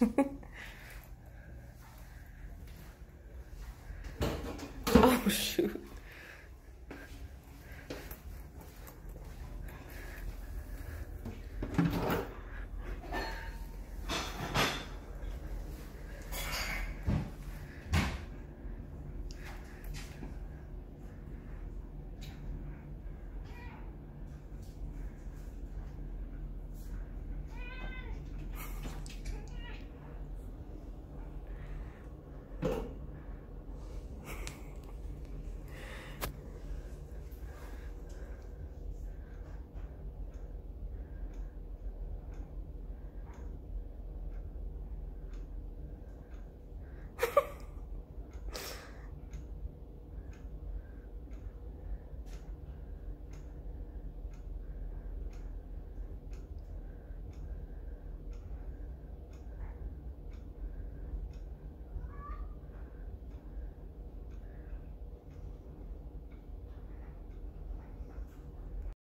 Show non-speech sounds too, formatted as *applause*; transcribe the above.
*laughs* oh, shoot.